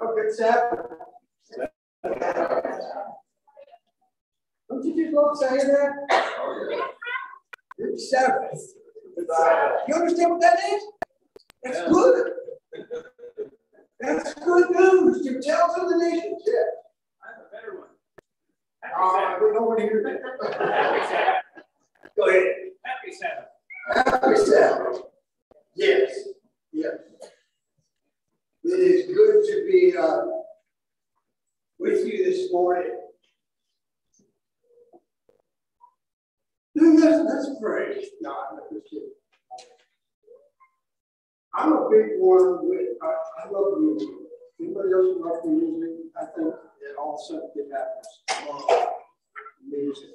Oh, good Sabbath. Don't you love saying that? Good Sabbath. You understand what that is? That's good. That's good news to tell to the nations. Yeah. I have a better one. Uh, we don't want to hear that. Go ahead. Happy Sabbath. Happy Sabbath. Yes. Yes. It is good to be uh, with you this morning. Let's, let's pray. No, I'm just kidding. I'm a big one with, I, I love music. Anybody else love music? I think it all something happens. music.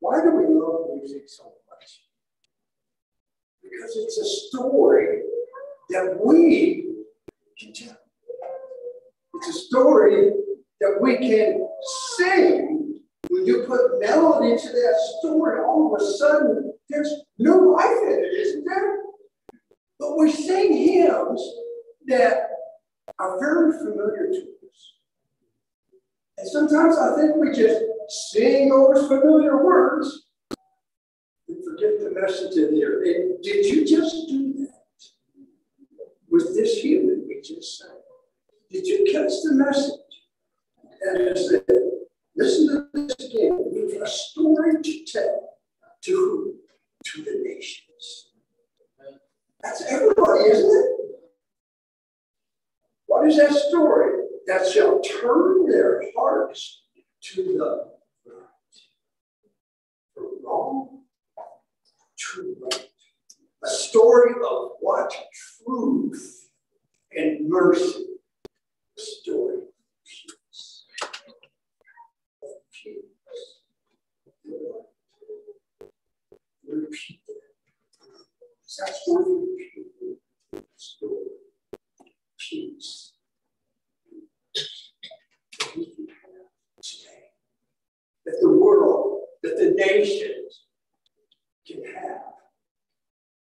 Why do we love music so much? Because it's a story that we can tell. It's a story that we can sing. When you put melody to that story, all of a sudden there's new life in it, isn't there? But we sing hymns that are very familiar to us. And sometimes I think we just sing those familiar words and forget the message in there. And did you just do that with this that we just sang? Did you catch the message? And I said, listen to this again. We have a story to tell. To who? To the nations. That's everybody, isn't it? What is that story? That shall turn their hearts to the wrong to right. A story of what? Truth and mercy. A story of peace. Of peace. Repeat that's what we story. Peace. That we can have today. That the world, that the nations can have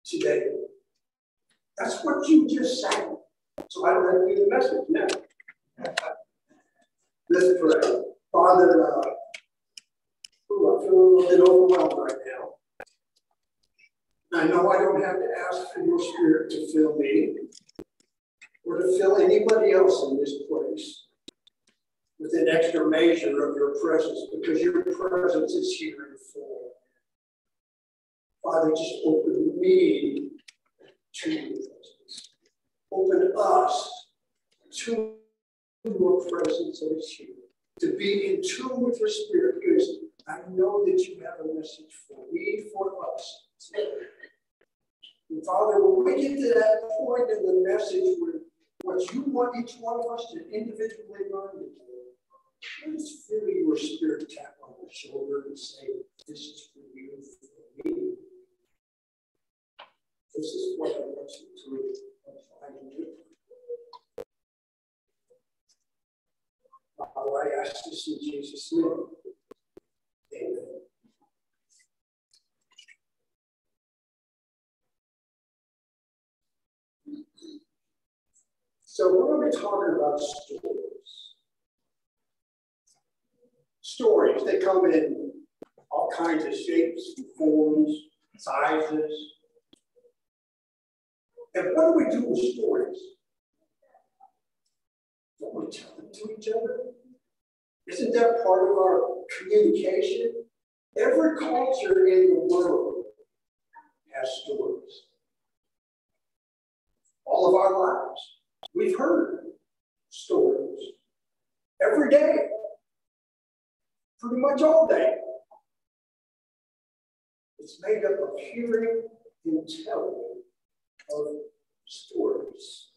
today. That's what you just sang. So I don't have to be the message now. Let's pray. Father, uh, ooh, I feel a little bit overwhelmed right now. I know I don't have to ask for your spirit to fill me or to fill anybody else in this place with an extra measure of your presence because your presence is here in full. Father, just open me to your presence. Open us to your presence that is here. To be in tune with your spirit because I know that you have a message for me, for us. And Father, when we get to that point in the message where what you want each one of us to individually learn to do, just feel your spirit tap on the shoulder and say, This is for you, for me. This is what I want you to apply to do. Father, I ask this in Jesus' name. Amen. So we're going to be talking about stories. Stories, they come in all kinds of shapes, and forms, sizes. And what do we do with stories? Don't we tell them to each other? Isn't that part of our communication? Every culture in the world has stories. All of our lives. We've heard stories every day, pretty much all day. It's made up of hearing and telling of stories.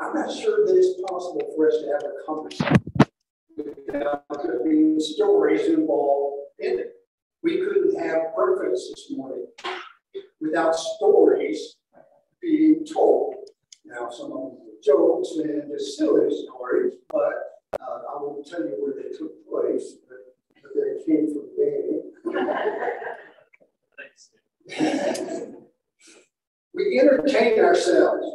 I'm not sure that it's possible for us to have a conversation without being stories involved in it. We couldn't have breakfast this morning without stories being told. Now, some of them are jokes and just silly stories, but I won't tell you where they took place, but, they came from Danny. we entertain ourselves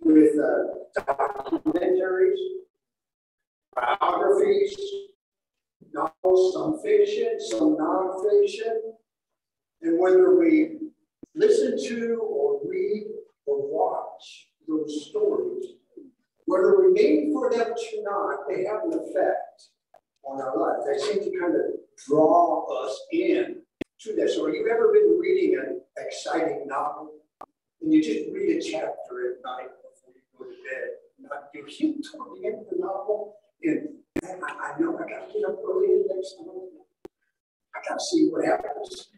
with uh, documentaries, biographies, novels, some fiction, some nonfiction, and whether we listen to or read or watch those stories, whether we mean for them to not, they have an effect on our life. They seem to kind of draw us in to this. So, have you ever been reading an exciting novel and you just read a chapter at night before you go to bed? You keep toward the the novel, and I, I know I got to get up early the next morning. I got to see what happens.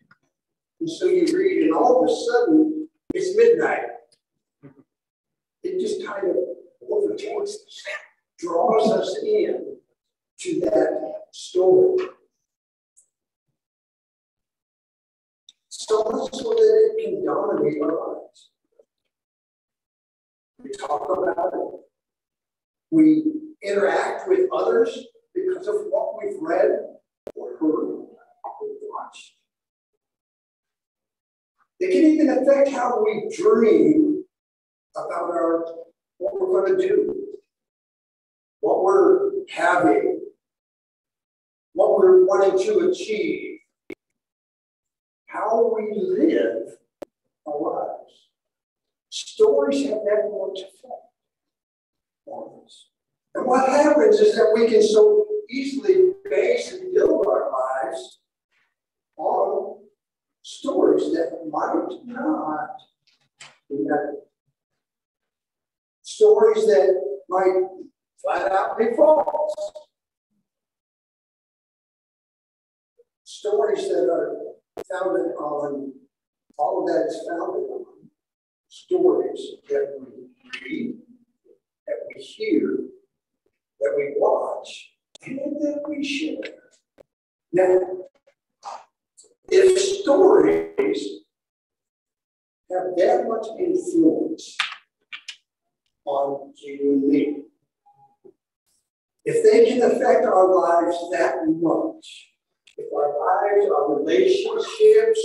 And so you read, and all of a sudden, it's midnight. It just kind of overtakes us, draws us in to that story. So much so that it can dominate our lives. We talk about it. We interact with others because of what we've read or heard or watched. It can even affect how we dream about our what we're going to do, what we're having, what we're wanting to achieve, how we live our lives. Stories have that much effect on us. And what happens is that we can so easily base and build our lives on stories that might not be that stories that might flat out be false. Stories that are founded on, all of that is founded on stories that we read, that we hear, that we watch, and that we share. Now, if stories have that much influence on you if they can affect our lives that much, if our lives, our relationships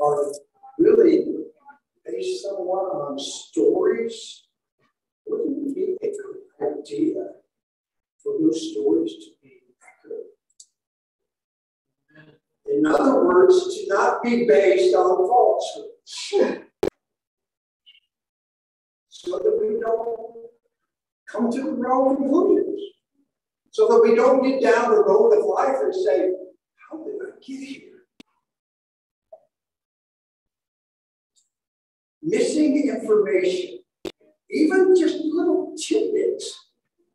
are really based somewhat on stories, wouldn't it be a good idea for those stories to be accurate? In other words, to not be based on falsehoods. so that we don't come to wrong conclusions. So that we don't get down the road of life and say, How did I get here? Missing information, even just little tidbits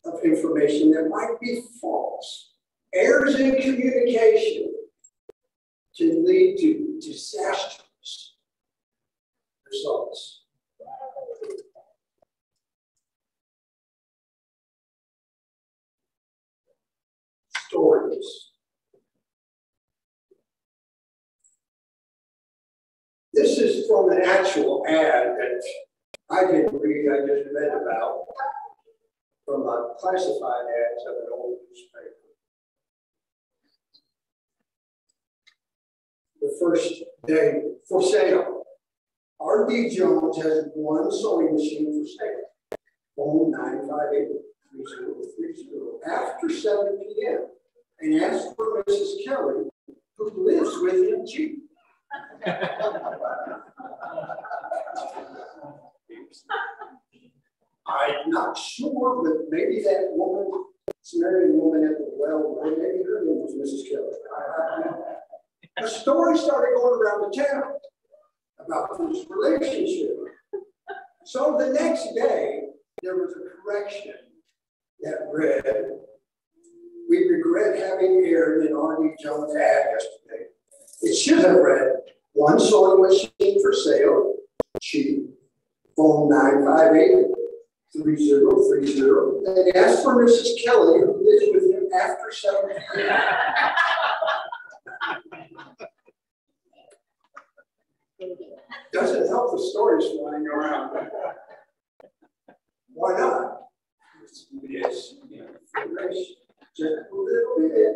of information that might be false, errors in communication can lead to disastrous results. Stories. This is from an actual ad that I didn't read, I just read about from a classified ads of an old newspaper. The first day for sale. R.D. Jones has one sewing machine for sale. Phone 958 3030 after 7 p.m. and ask for Mrs. Kelly, who lives with him. I'm not sure, but maybe that woman, Samaritan woman at the well, maybe her name was Mrs. Kelly. The story started going around the town about this relationship. So the next day, there was a correction that read, We regret having aired an R.D. Jones ad yesterday. It should have read, One sewing machine for sale, cheap, phone 958 3030, and ask for Mrs. Kelly, who lives with him after 7 p.m. Doesn't help the stories flying around. Why not? Yes, just a little bit.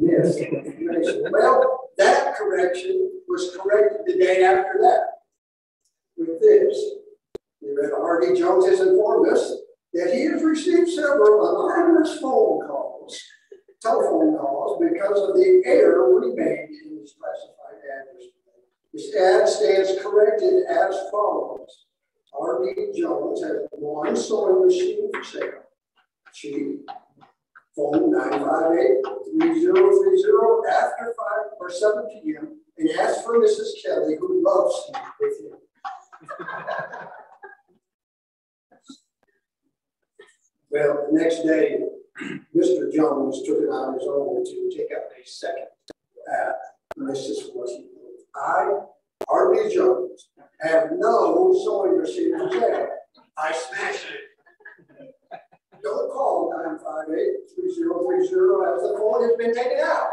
Yes. Well, that correction was corrected the day after that with this. Reverend R.D. Jones has informed us that he has received several anonymous phone calls, telephone calls, because of the error we made in his classified address. His ad stands corrected as follows. R.D. Jones has one sewing machine for sale. She phone 958-3030 after 5 or 7 p.m. and ask for Mrs. Kelly, who loves you with him. well, the next day, Mr. Jones took it on his own to take out a second. And what he wrote. I, R.D. Jones, have no sewing machine for sale. I smashed it. Don't call 958-3030 as the phone has been taken out.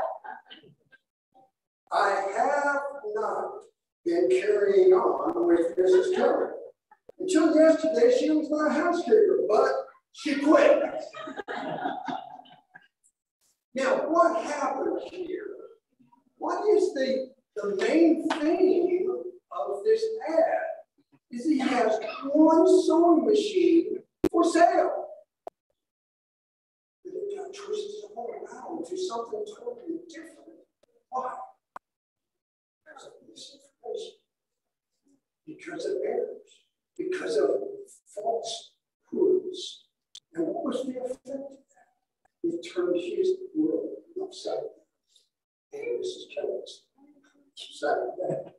I have not been carrying on with Mrs. Kelly. Until yesterday, she was my housekeeper, but she quit. now, what happened here? What is the, the main theme of this ad? Is he has one sewing machine for sale. But it got twisted all around to something totally different. Why? Because of misinformation. Because of errors. Because of falsehoods. And what was the effect of that? It turned his world upside down. And Mrs. Kelly's upside down.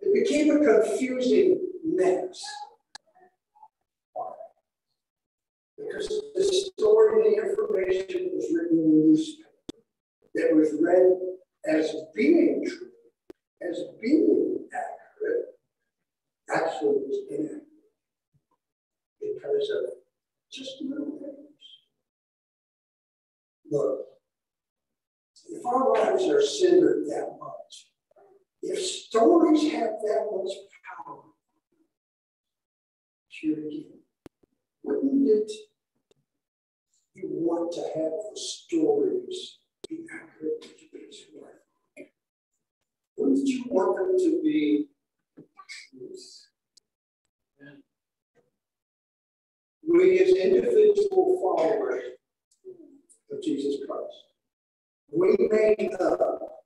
It became a confusing mess. Because the story, the information was written in the newspaper that was read as being true, as being accurate, actually was inaccurate because of just little things. Look, if our lives are centered that much, if stories have that much power, here again, wouldn't it you want to have the stories life? Wouldn't you want them to be? We as individual followers of Jesus Christ, we make up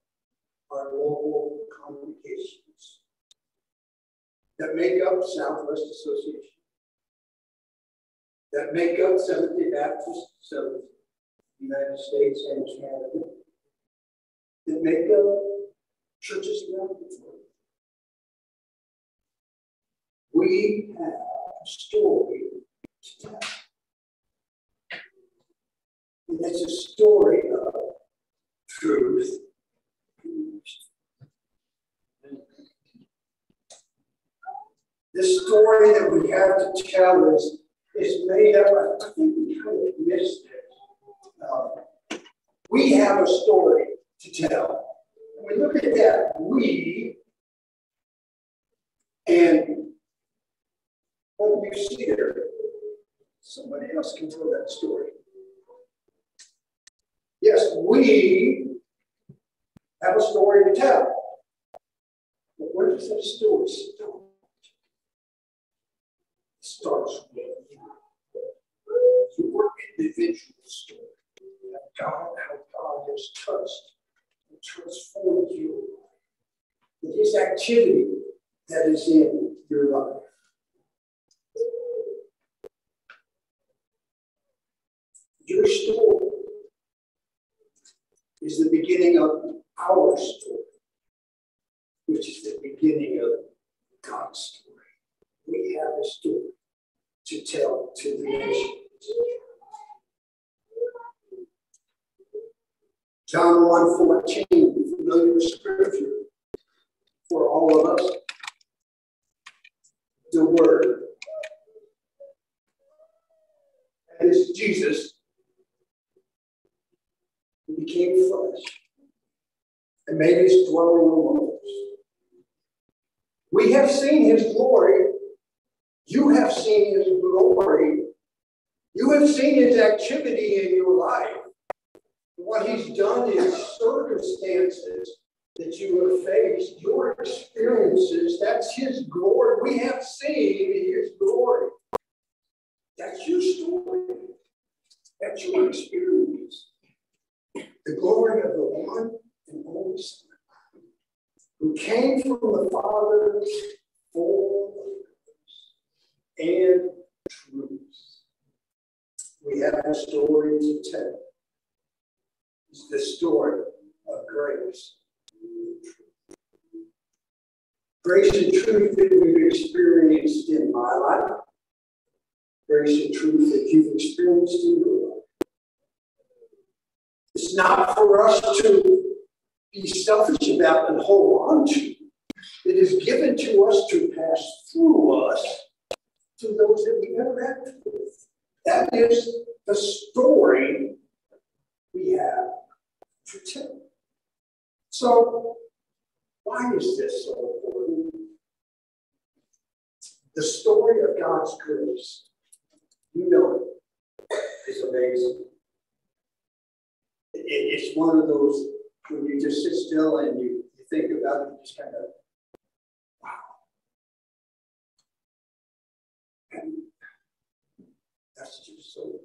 our local congregations that make up Southwest Association that make up Seventh day Baptist of United States and Canada, that make up churches around the world. We have a story to tell. And it's a story of truth. This story that we have to tell is is made up I think we kind of missed it. Um, we have a story to tell. When we look at that, we, and what you see there? Somebody else can tell that story. Yes, we have a story to tell. But where does that story start? It starts with your individual story. God, how God has touched and transformed you. With his activity that is in your life. Your story is the beginning of our story, which is the beginning of God's story. We have a story to tell to the nation. John 1 14, familiar scripture for all of us. The Word. That is Jesus became flesh and made his dwelling among us. We have seen his glory. You have seen his glory You have seen his activity in your life. What he's done is circumstances that you have faced, your experiences, that's his glory. We have seen his glory. That's your story. That's your experience. The glory of the one and only Son, who came from the Father for and truth. We have a story to tell. It's the story of grace. Grace and truth that we've experienced in my life, grace and truth that you've experienced in your life. It's not for us to be selfish about and hold on to. It is given to us to pass through us to those that we interact with. That is the story we have So, why is this so important? The story of God's grace, you know it, is amazing. It, it's one of those when you just sit still and you, you think about it, you just kind of, wow. And that's just so amazing.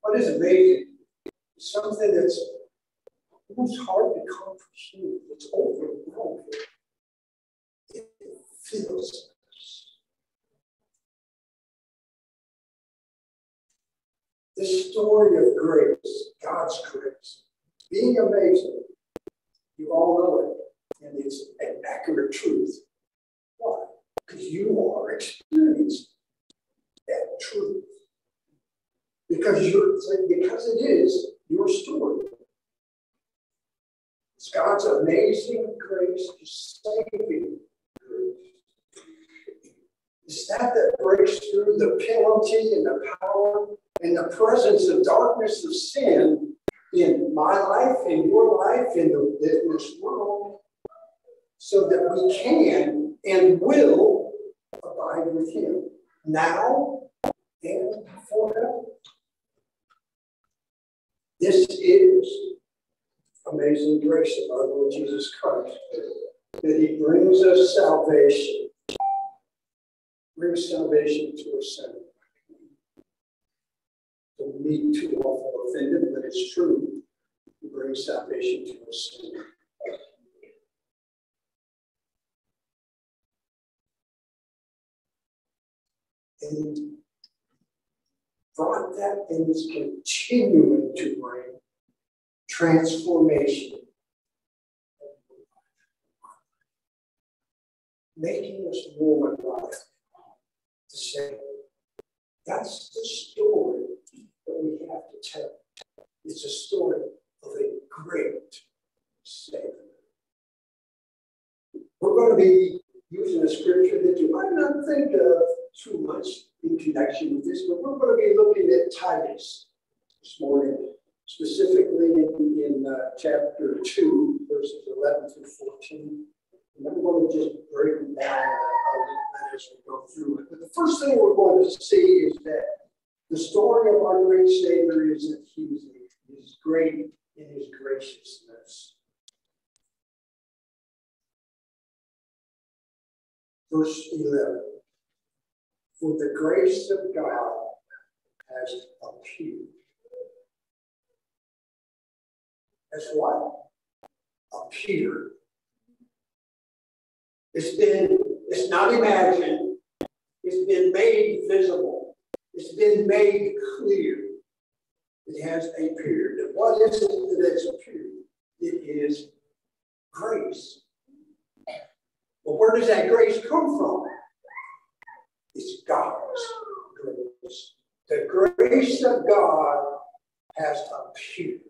What is amazing something that's almost hard to comprehend. It's overwhelming. It us. The story of grace, God's grace, being amazing. You all know it, and it's an accurate truth. Why? Because you are experiencing that truth. Because you're because it is your story. It's God's amazing grace, saving grace. It's that that breaks through the penalty and the power and the presence of darkness of sin in my life, in your life, in, the, in this world, so that we can and will abide with Him now and forever. This is amazing grace of our Lord Jesus Christ, that He brings us salvation, brings salvation to a sinner. Don't need too awful offended, but it's true. He brings salvation to a sinner. And brought that and is continuing to bring transformation. Making us more alive. The same. That's the story that we have to tell. It's a story of a great Savior. We're going to be using a scripture that you might not think of too much in connection with this, but we're going to be looking at Titus this morning, specifically in, in uh, chapter 2, verses 11 through 14. And I'm going to just break down bit as we go through it. But the first thing we're going to see is that the story of our great Savior is that he is great in his graciousness. Verse 11 For the grace of God has appeared. As what? Appeared. It's been, it's not imagined, it's been made visible. It's been made clear. It has appeared. And what is it that has appeared? It is grace. But where does that grace come from? It's God's grace. The grace of God has appeared.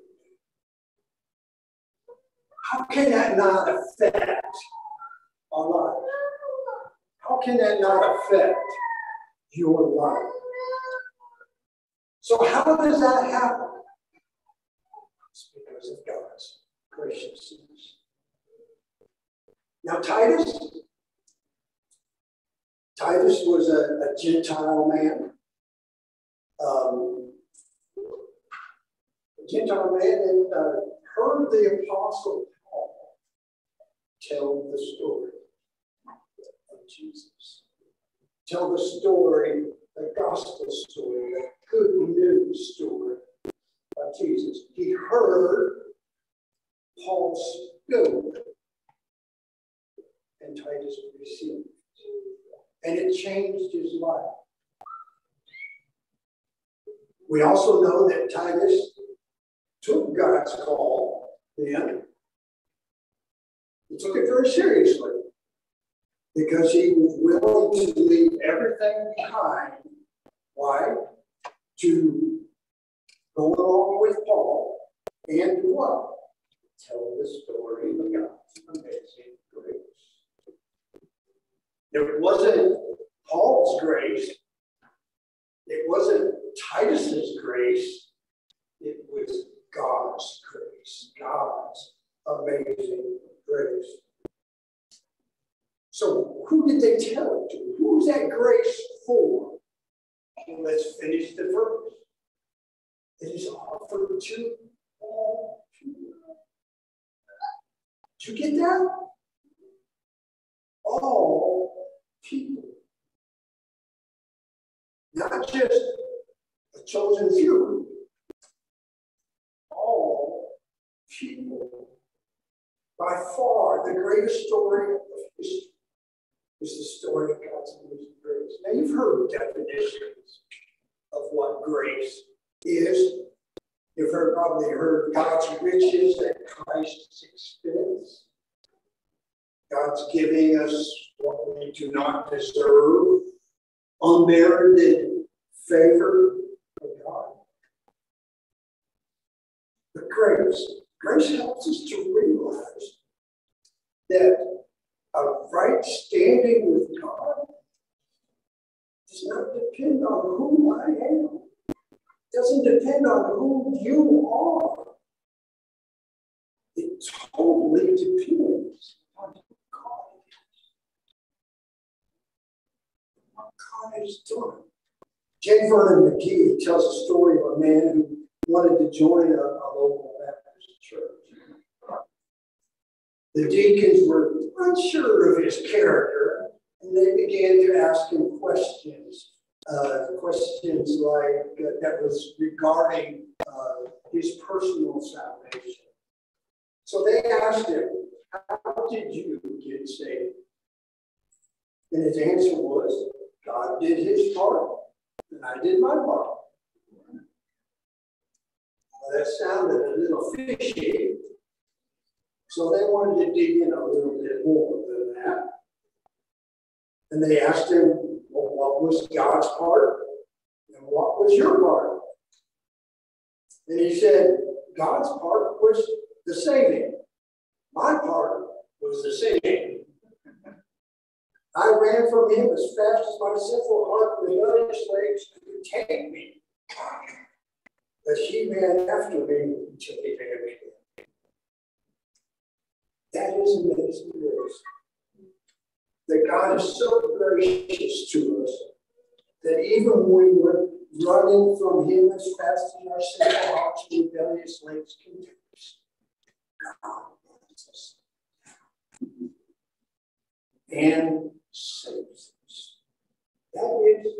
How can that not affect our life? How can that not affect your life? So how does that happen? It's because of God's graciousness. Now, Titus, Titus was a, a Gentile man. Um, Gentile man and uh, heard the Apostle Paul tell the story of Jesus, tell the story, the gospel story, the good news story of Jesus. He heard Paul spoke, and Titus received. And it changed his life. We also know that Titus took God's call then. He took it very seriously because he was willing to leave everything behind. Why? To go along with Paul and what? Tell the story of God's amazing. It wasn't Paul's grace. It wasn't Titus's grace. It was God's grace, God's amazing grace. So, who did they tell it to? Who's that grace for? Well, let's finish the verse. It is offered to all. Did you get that? All people. Not just a chosen few, all people. By far, the greatest story of history is the story of God's amazing grace. Now, you've heard definitions of what grace is. You've heard, probably heard God's riches at Christ's expense. God's giving us what we do not deserve, unmerited favor of God. But grace, grace helps us to realize that a right standing with God does not depend on who I am. It doesn't depend on who you are. It totally depends on who God is. God has done. J. Vernon McGee tells a story of a man who wanted to join a, a local Baptist church. The deacons were unsure of his character, and they began to ask him questions. Uh, questions like uh, that was regarding uh, his personal salvation. So they asked him, How did you get saved? And his answer was, God did his part, and I did my part. That sounded a little fishy. So they wanted to dig in a little bit more than that. And they asked him, well, what was God's part? And what was your part? And he said, God's part was the saving. My part was the singing. I ran from him as fast as my sinful heart and rebellious legs could take me. But he ran after me until he vanished. That is amazing grace. That God is so gracious to us that even when we're running from Him as fast as our sinful hearts and rebellious legs can do us, God loves us and saves. That is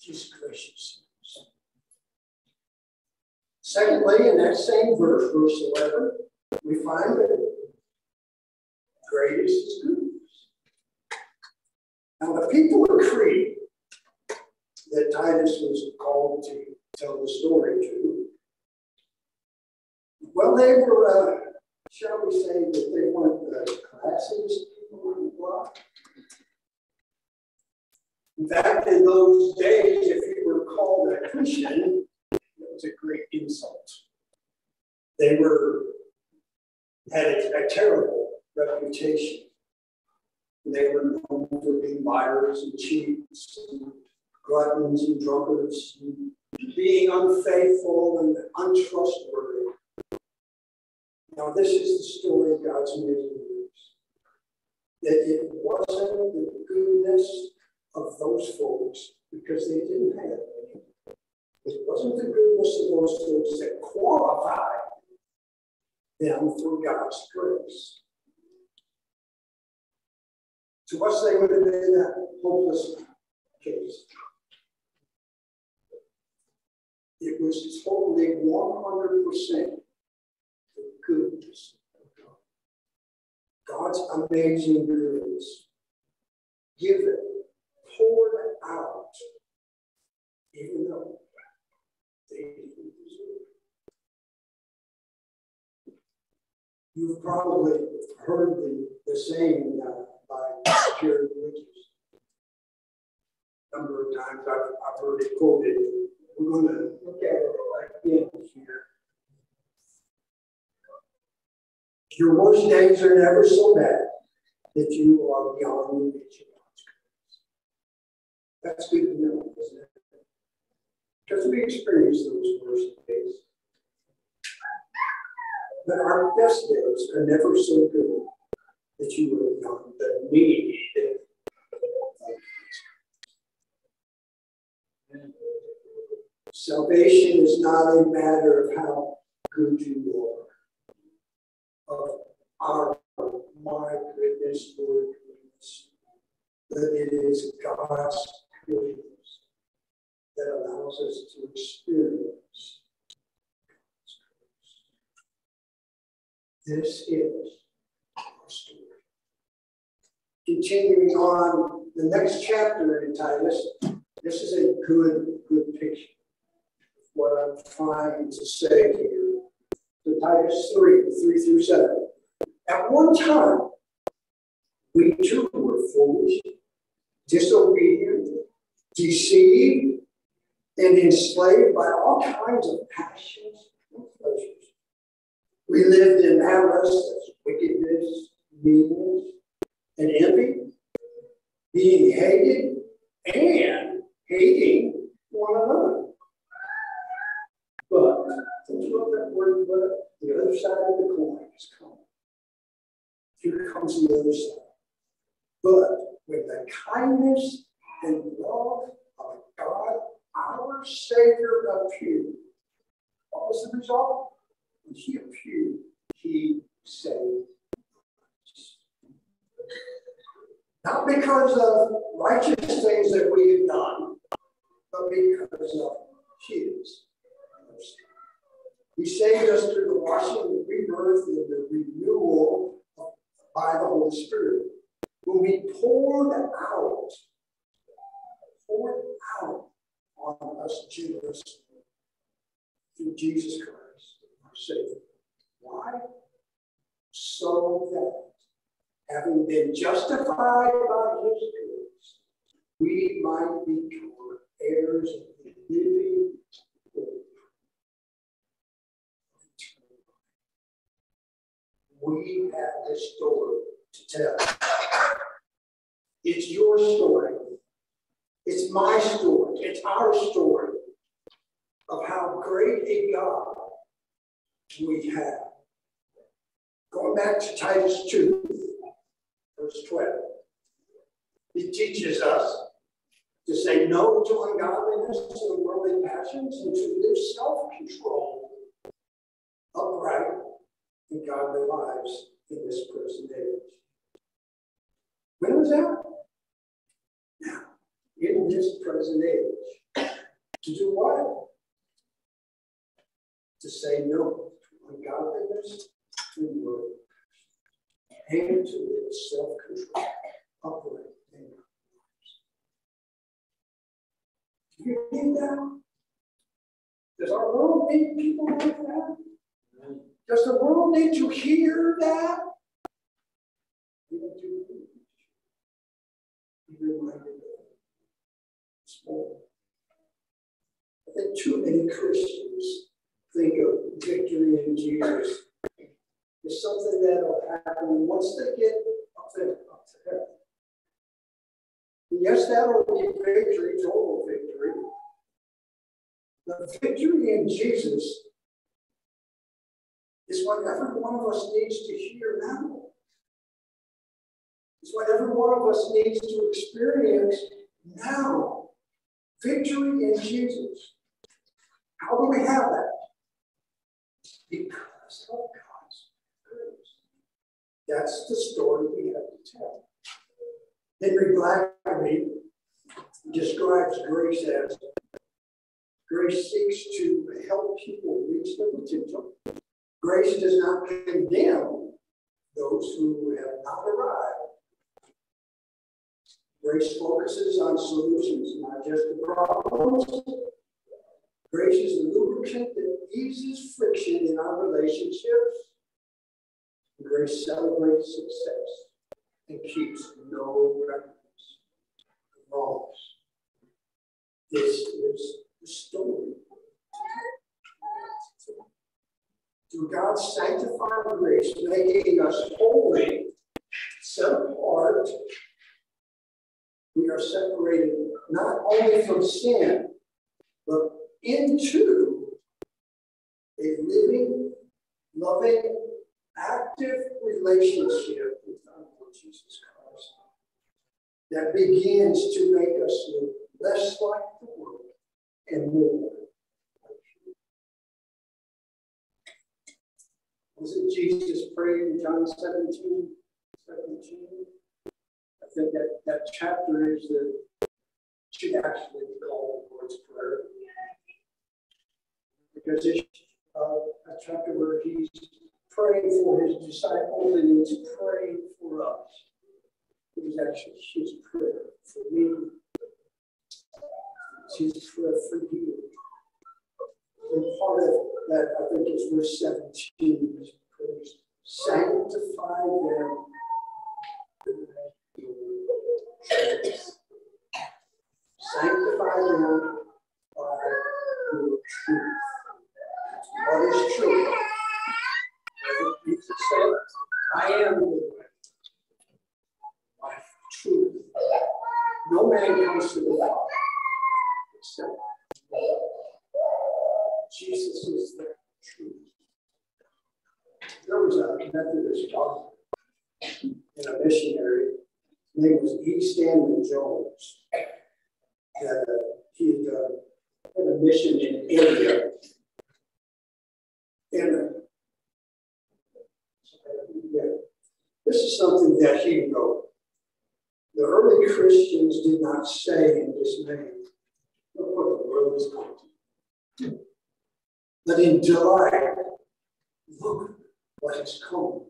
His graciousness. Secondly, in that same verse, verse 11, we find that greatest is good. Now, the people Crete that Titus was called to tell the story to, well, they were, uh, shall we say, that they weren't the classiest people on the block. Fact, in those days, if you were called a Cretan, it was a great insult. They were had a, a terrible reputation. They were known for being liars and cheats, and gluttons and drunkards, and being unfaithful and untrustworthy. Now, this is the story of God's amazing grace. That it wasn't the goodness of those folks because they didn't have. It wasn't the goodness of those folks that qualify them for God's grace. To us, they would have been a hopeless case. It was totally 100% the goodness of God. God's amazing grace, given, poured out, even though they didn't deserve it. You've probably heard the, the saying uh, by Jerry Bridges. A number of times I've, I've heard it quoted we're going to look at it this here. Your worst days are never so bad that you are beyond reach. That's good to know, isn't it? Because we experience those worst days. But our best days are never so good that you are beyond the need Salvation is not a matter of how good you are, of our, my goodness, Lord goodness, but it is God's that allows us to experience This is our story. Continuing on the next chapter in Titus, this is a good, good picture of what I'm trying to say here. To Titus 3, 3 through 7. At one time, we too were foolish, disobedient, deceived, and enslaved by all kinds of passions and pleasures. We lived in malice, wickedness, meanness, and envy, being hated and hating one another. But that word, but the other side of the coin is coming. Here comes the other side. But with the kindness and love of God, our Savior appeared. What was the result? When he appeared, he saved us. Not because of righteous things that we have done, but because of his he saved us through the washing the rebirth and the renewal by the Holy Spirit. When we poured out, on us generously through Jesus Christ, our Savior. Why? So that, having been justified by His grace, we might become heirs of the living we have this story to tell. It's your story. It's my story. It's our story of how great a God we have. Going back to Titus 2, verse 12, it teaches us to say no to ungodliness and worldly passions and to live self control, upright, and godly lives in this present age. When was that? In this present age. To do what? To say no to ungodliness and world, and to live self control, upright lives. Do you need that? Does our world need people like that? Does the world need to hear that need to be reminded of small. I think too many Christians think of victory in Jesus is something that'll happen once they get up there, up to heaven. Yes, that'll be victory, total victory. The victory in Jesus is what every one of us needs to hear now. It's what every one of us needs to experience now. Victory in Jesus. How do we have that? because of God's grace. That's the story we have to tell. Henry Blackaby describes grace as grace seeks to help people reach their potential. Grace does not condemn those who have not arrived. Grace focuses on solutions, not just the problems. Grace is the lubricant that eases friction in our relationships. Grace celebrates success and keeps no records of wrongs. This is the story. Through God's sanctifying grace, making us holy, we are separated not only from sin, but into a living, loving, active relationship with our Lord Jesus Christ that begins to make us less like the world and more. Like you was it Jesus prayed in John 17? 17? Think that, that chapter is the should actually be called the Lord's Prayer. Because it's uh, a chapter where he's praying for his disciples and he's praying for us. It actually his prayer for me. It's his prayer for you. And part of that, I think, is verse 17. His praise. Sanctify them Sanctify them by your truth. What is truth? Jesus said, I am the way, life, truth. No man comes to the Father except Jesus is the truth. There was a Methodist doctor and a missionary. Name was E. Stanley Jones. A, he had, uh, had a mission in India. And This is something that he wrote. The early Christians did not say in dismay, look what the world is going to But in delight, look what has come.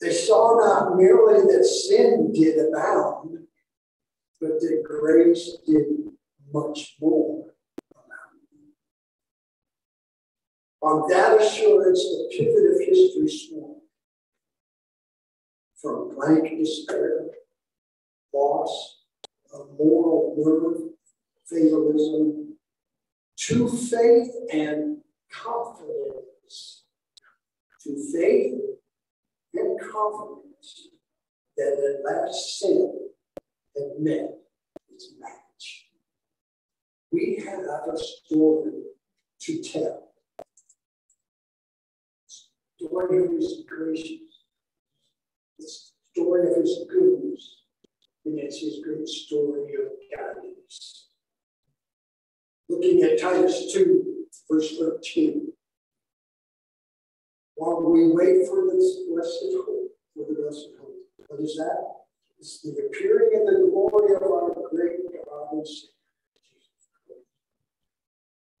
They saw not merely that sin did abound, but that grace did much more. On that assurance, the pivot of history swung from blank despair, loss, of moral murder, fatalism, to faith and confidence. To faith and confidence that the last sin had met its match. We have a story to tell story of his grace, the story of his goodness, and it's his great story of guidance. Looking at Titus 2, verse 13. While we wait for this blessed hope, for the blessed hope, what is that? It's the appearing of the glory of our great God and Savior, Jesus Christ.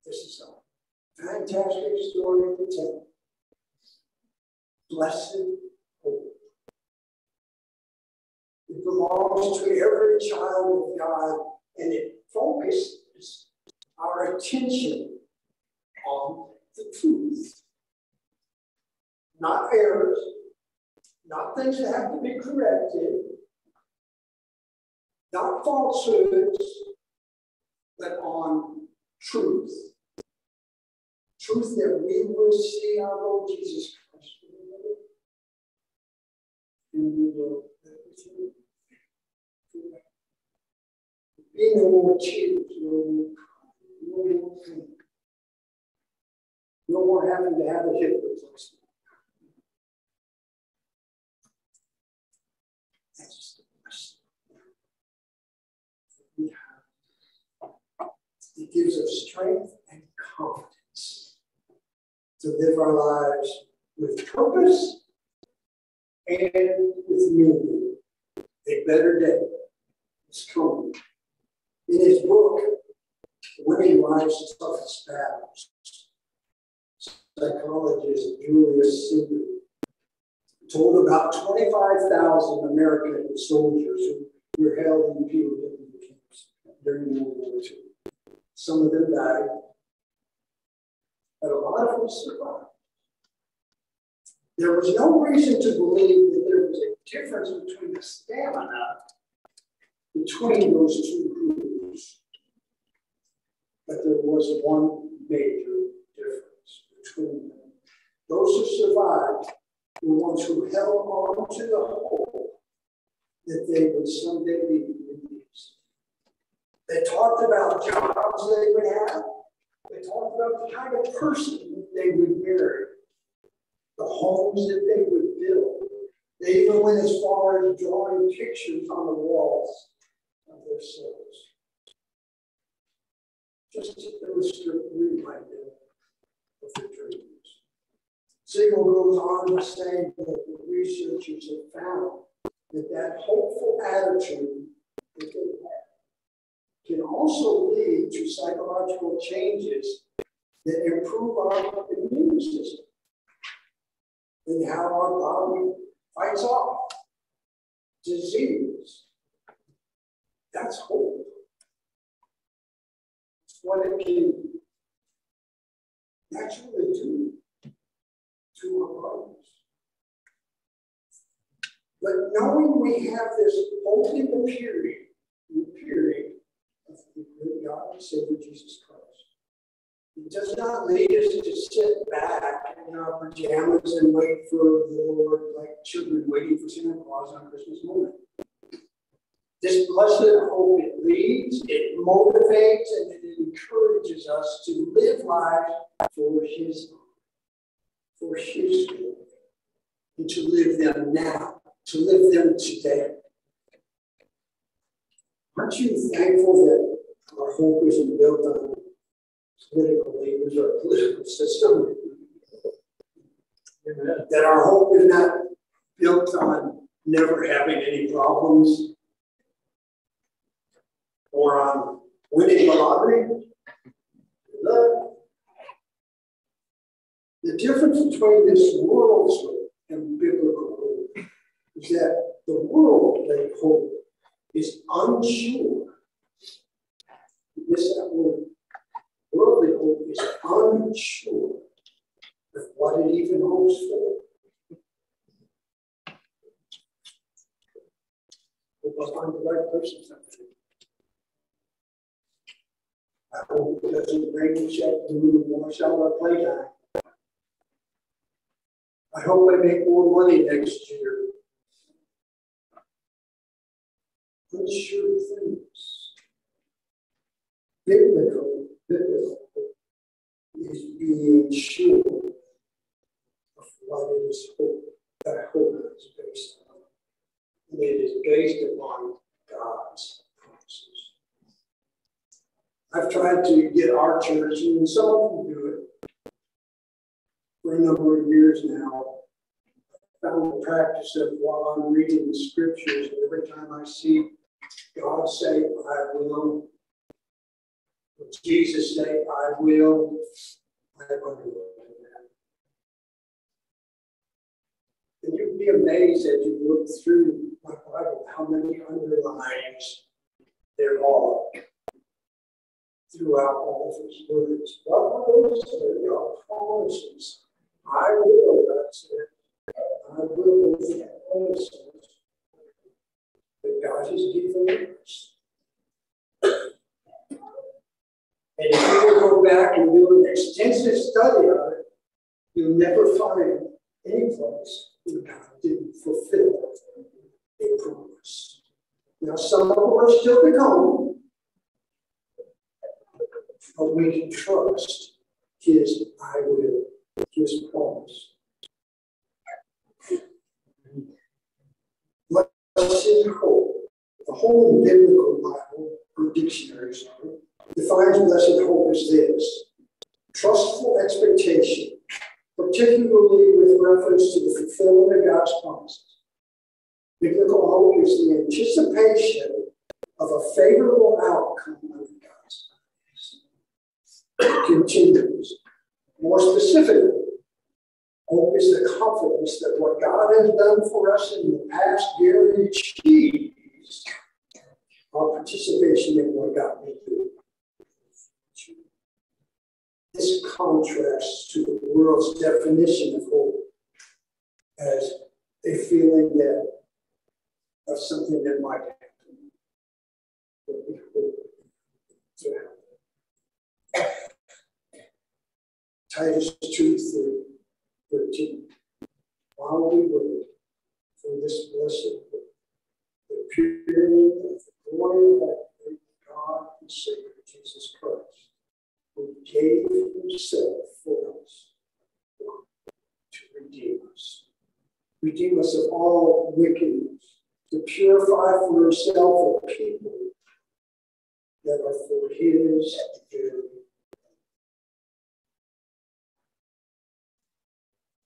This is a fantastic story to tell blessed hope. It belongs to every child of God, and it focuses our attention on the truth. Not errors, not things that have to be corrected, not falsehoods, but on truth. Truth that we will see our Lord Jesus and we will be no more tears, no more no more pain, no more having to have a hip replacement. That's the blessing we have. It gives us strength and confidence to live our lives with purpose and with meaning. A better day is coming. In his book, Winning Life's Toughest Battles, psychologist Julius Singer told about 25,000 American soldiers who were held in POW camps during World War II. Some of them died, but a lot of them survived. There was no reason to believe that there was a difference between the stamina between those two groups. But there was one major difference between them. Those who survived were ones who held on to the hope that they would someday be released. They talked about they would have. They talked about the kind of person they would marry, the homes that they would build. They even went as far as drawing pictures on the walls of their souls. Just to illustrate, remind them of their dreams. Segal goes on to say that the researchers have found that that hopeful attitude that they can also lead to psychological changes that improve our immune system and how our body fights off disease. That's hope. It's what it can naturally do to our bodies. But knowing we have this the period, period of the great God and Savior Jesus Christ, it does not lead us to sit back in our pajamas and wait for the Lord like children waiting for Santa Claus on Christmas morning. This blessed hope, it leads, it motivates, and it encourages us to live lives for His, for His glory, and to live them now, to live them today. Aren't you thankful that our hope isn't built on political leaders or political system? That our hope is not built on never having any problems or on winning the lottery. Look, the difference between this world's and biblical hope is that the worldly hope is unsure. Word. Worldly hope is unsure of what it even hopes for. I'll find the right person someday. I hope it doesn't bring me check to wash out our playtime. I hope I make more money next year. Unsure things. Biblical, biblical is being sure of what it is hope, that hope is based on. And it is based upon God's promises. I've tried to get our church, and some of them do it, for a number of years now. I found the practice of while I'm reading the scriptures, and every time I see God say, I will, Jesus say, I will, I will. And you'd be amazed as you look through my Bible how many underlines there are throughout all of his words. What those? There are promises. I will, God said, I will promises God has given us. And if you go back and do an extensive study of it, you'll never find any place where God didn't fulfill a promise. Now, some of are still to come, but we can trust his I will, his promise. Blessed hope. The whole biblical Bible, or dictionary, sorry, defines blessed hope as this trustful expectation particularly with reference to the fulfillment of God's promises. Biblical hope is the anticipation of a favorable outcome of God's promises. Continues. More specifically, hope is the confidence that what God has done for us in the past guarantees our participation in what God may do. This contrasts to the world's definition of hope as a feeling that of something that might happen. Titus 2 13. While we wait for this blessed the purity of the glory of our great God and Savior Jesus Christ who himself for us to redeem us. Redeem us of all wickedness, to purify for himself a people that are for his very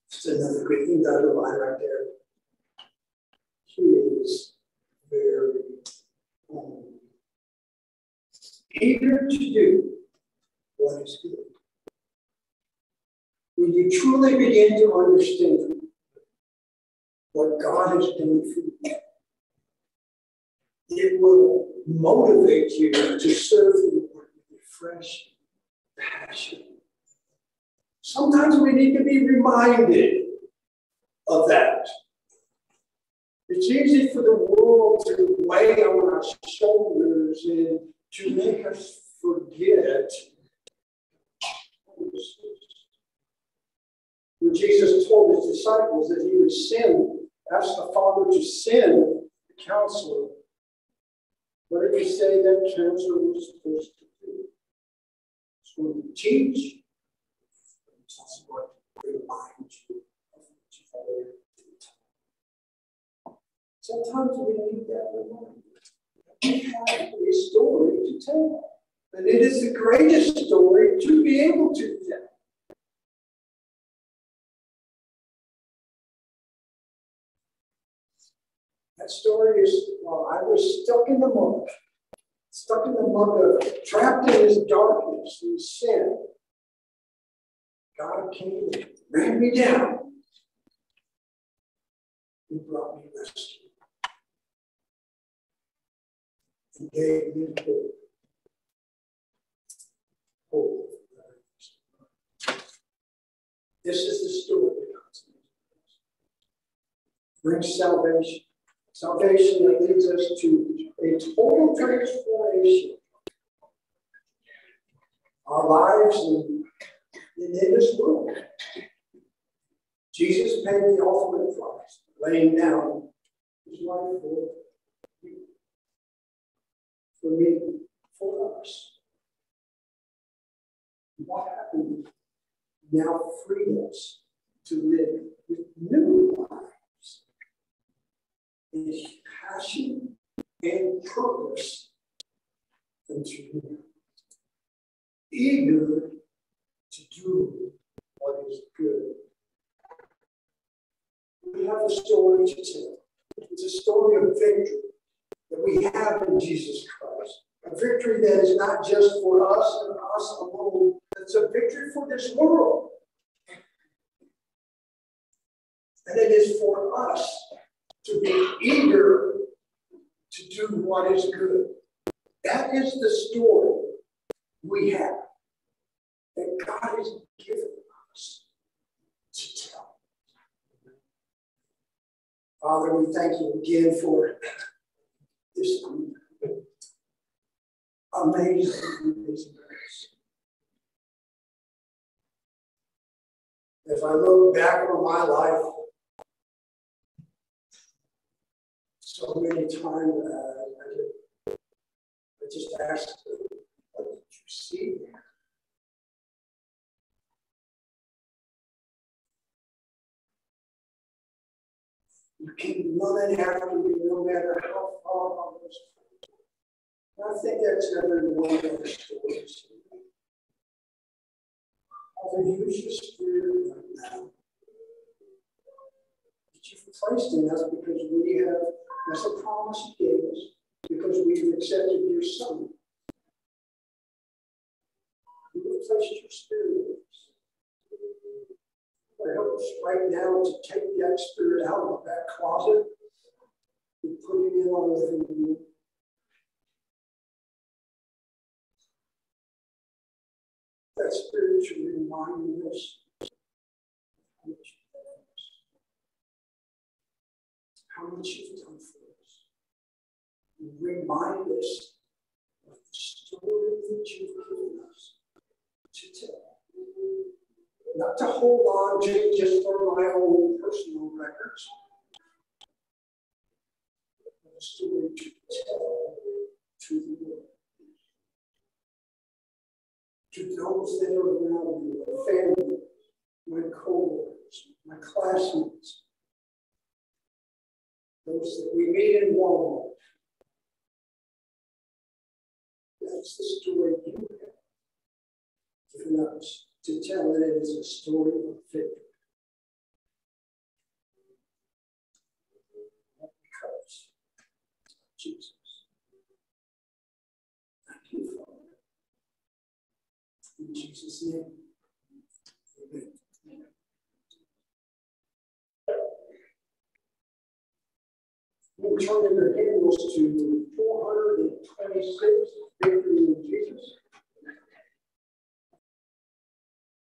It's another great thing that line right there. His very own. Eager to do what is good. When you truly begin to understand what God has done for you, it will motivate you to serve the Lord with a fresh passion. Sometimes we need to be reminded of that. It's easy for the world to weigh on our shoulders and to make us forget Jesus told his disciples that he would send, ask the Father to send the counselor, what did he say that counselor was supposed to do? It's going to teach, it's going to remind you of what you've already Sometimes we need that reminder. We have a story to tell. And it is the greatest story to be able to tell. That story is, well, I was stuck in the mud, stuck in the mud of trapped in this darkness and sin. God came and ran me down. He brought me rescue. He gave me hope. This is the story of God's brings salvation. Salvation that leads us to a total transformation. Our lives in, in this world. Jesus paid the ultimate price, laying down his life for you, for me, for us what happened now freed us to live with new lives in passion and purpose Him. Eager to do what is good. We have a story to tell. It's a story of victory that we have in Jesus Christ. A victory that is not just for us and us alone, it's a victory for this world. And it is for us to be eager to do what is good. That is the story we have that God has given us to tell. Father, we thank you again for this amazing, amazing grace. As I look back on my life, so many times uh, I, just, I just asked, what did you see there? You keep running after me no matter how far was I think that's every one of the stories. Father, use your spirit right now That you've placed in us because we have, that's a promise He gave us, because we've accepted your Son. You have placed your Spirit in us. Help us right now to take that Spirit out of that closet and put him in our living room. That Spirit should remind us how much you've done for us. Remind us of the story that you've given us to tell. Not to hold on to just for my own personal records, but a story to tell to the world. To those that are around me, my family, my co-workers, my classmates, those that we meet in Walmart. That's the story you have given us to tell that it is a story of victory. Because Jesus. Thank you, Father. In Jesus' name. We'll turn in the hymnals to 426, Victory in Jesus.